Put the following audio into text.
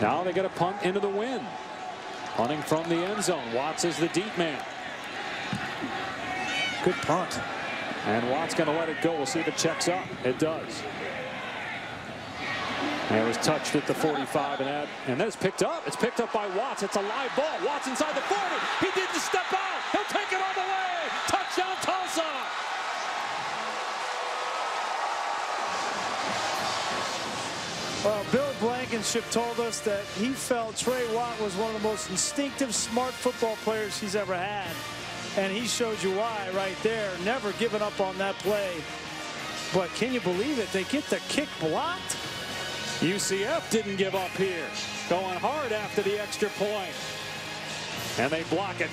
Now they get a punt into the wind. Punting from the end zone. Watts is the deep man. Good punt. And Watts going to let it go. We'll see if it checks up. It does. And it was touched at the 45 and that, and then it's picked up. It's picked up by Watts. It's a live ball. Watts inside the 40. He didn't Well, Bill Blankenship told us that he felt Trey Watts was one of the most instinctive, smart football players he's ever had. And he showed you why right there. Never giving up on that play. But can you believe it? They get the kick blocked. UCF didn't give up here. Going hard after the extra point. And they block it.